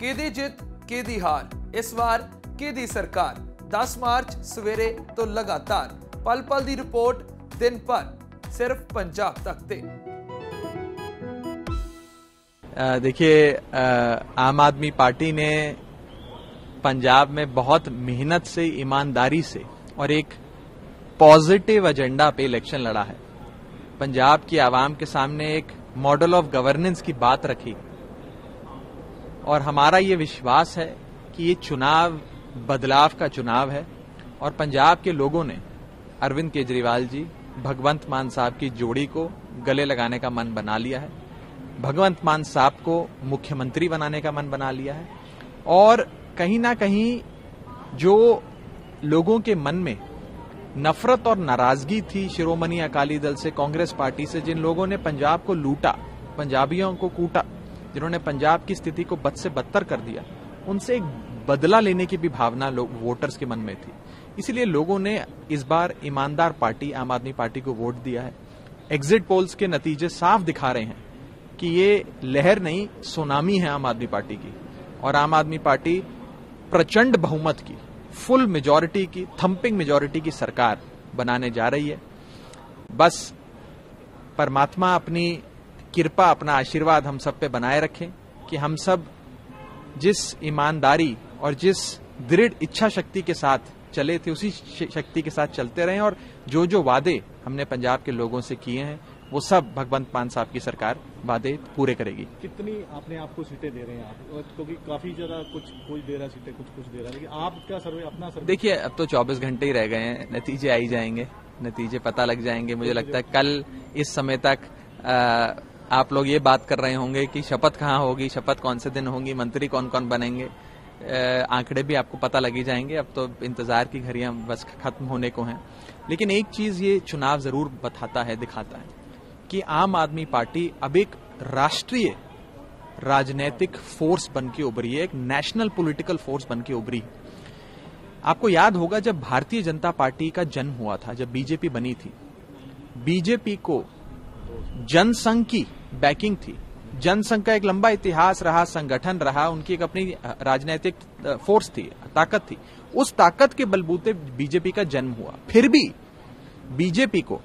ਕਿਹਦੀ ਜਿੱਤ ਕਿਹਦੀ ਹਾਰ ਇਸ ਵਾਰ ਕਿਹਦੀ ਸਰਕਾਰ 10 ਮਾਰਚ ਸਵੇਰੇ ਤੋਂ ਲਗਾਤਾਰ ਪਲ ਪਲ ਦੀ ਰਿਪੋਰਟ ਦਿਨ ਭਰ ਸਿਰਫ ਪੰਜਾਬ ਤੱਕ ਤੇ अ, देखिए अ, आम आदमी पार्टी ने पंजाब में बहुत मेहनत से ईमानदारी से और एक पॉजिटिव एजेंडा पे इलेक्शन लड़ा है पंजाब की आवाम के सामने एक मॉडल ऑफ गवर्नेंस की बात रखी और हमारा ये विश्वास है कि ये चुनाव, बदलाव का चुनाव है। और पंजाब के लोगों ने अरविंद केजरीवाल जी, भगवंत मान साहब की जोड़ी को गले लगाने का मन बना लिया है। भगवंत मान साहब को मुख्यमंत्री बनाने का मन बना लिया है। और कहीं ना कहीं जो लोगों के मन में नफरत और नाराज़गी थी शिरोमणि अकाली दल से, कांग्रेस पार्टी से, जिन लोगों ने पंजाब को लूटा, पंजाबियों को कूटा जिन्होंने पंजाब की स्थिति को बद से बदतर कर दिया, उनसे एक बदला लेने की भी भावना वोटर्स के मन में थी। इसलिए लोगों ने इस बार ईमानदार पार्टी, आम आदमी पार्टी को वोट दिया है। एग्जिट पोल्स के नतीजे साफ़ दिखा रहे हैं कि ये लहर नहीं, सुनामी है आम आदमी पार्टी की। और आम आदमी पार्टी प्रचंड बहुमत की फुल मेजोरिटी की थंपिंग मेजोरिटी की सरकार बनाने जा रही है। बस परमात्मा अपनी कृपा अपना आशीर्वाद हम सब पे बनाए रखें कि हम सब जिस ईमानदारी और जिस दृढ़ इच्छा शक्ति के साथ चले थे उसी शक्ति के साथ चलते रहें और जो जो वादे हमने पंजाब के लोगों से किए हैं वो सब भगवंत मान साहब की सरकार वादे पूरे करेगी। कितनी अपने आपको सीटें दे रहे हैं आप? क्योंकि काफ़ी ज़्यादा कुछ कुछ दे रहा है सीटें कुछ कुछ दे रहा है लेकिन आपका सर्वे अपना सर्वे देखिए अब तो 24 घंटे ही रह गए हैं नतीजे आई जाएँगे नतीजे पता लग जाएँगे मुझे लगता है कल इस समय तक आ, आप लोग ये बात कर रहे होंगे कि शपथ कहाँ होगी, शपथ कौन से दिन होगी, मंत्री कौन कौन बनेंगे आंकड़े भी आपको पता लग जाएँगे, अब तो इंतज़ार की घड़ियाँ बस खत्म होने को हैं। लेकिन एक चीज़ ये चुनाव ज़रूर बताता है, दिखाता है कि आम आदमी पार्टी अब एक राष्ट्रीय राजनीतिक फोर्स बन के उभरी है, एक नेशनल पॉलिटिकल फोर्स बन के उभरी। है आपको याद होगा जब भारतीय जनता पार्टी का जन्म हुआ था, जब बीजेपी बनी थी, बीजेपी को जनसंघ की बैकिंग थी। जनसंघ का एक लंबा इतिहास रहा, संगठन रहा, उनकी एक अपनी राजनीतिक फोर्स थी, ताकत थी। उस ताकत के बलबूते बीजेपी का जन्म हुआ। फिर भी बीजेपी को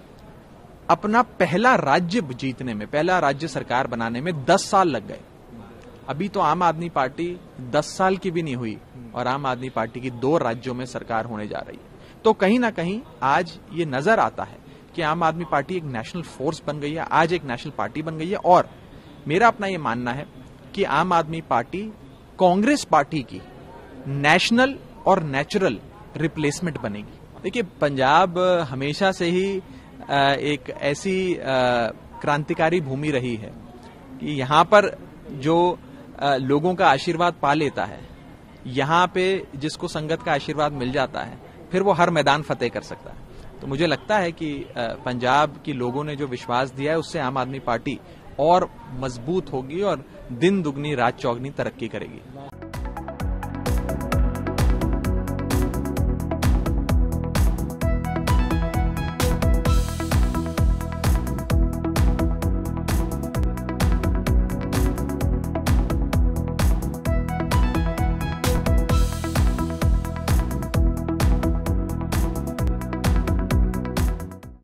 अपना पहला राज्य जीतने में, पहला राज्य सरकार बनाने में दस साल लग गए। अभी तो आम आदमी पार्टी दस साल की भी नहीं हुई और आम आदमी पार्टी की दो राज्यों में सरकार होने जा रही है। तो कहीं ना कहीं आज ये नज़र आता है कि आम आदमी पार्टी एक नेशनल फोर्स बन गई है, आज एक नेशनल पार्टी बन गई है, और मेरा अपना ये मानना है कि आम आदमी पार्टी कांग्रेस पार्टी की नेशनल और नेचुरल रिप्लेसमेंट बनेगी। देखिए, पंजाब हमेशा से ही एक ऐसी क्रांतिकारी भूमि रही है कि यहाँ पर जो लोगों का आशीर्वाद पा लेता है, यहाँ पे जिसको संगत का आशीर्वाद मिल जाता है, फिर वो हर मैदान फतेह कर सकता है। तो मुझे लगता है कि पंजाब के लोगों ने जो विश्वास दिया है, उससे आम आदमी पार्टी और मज़बूत होगी और दिन दुगनी, रात चौगनी तरक्की करेगी।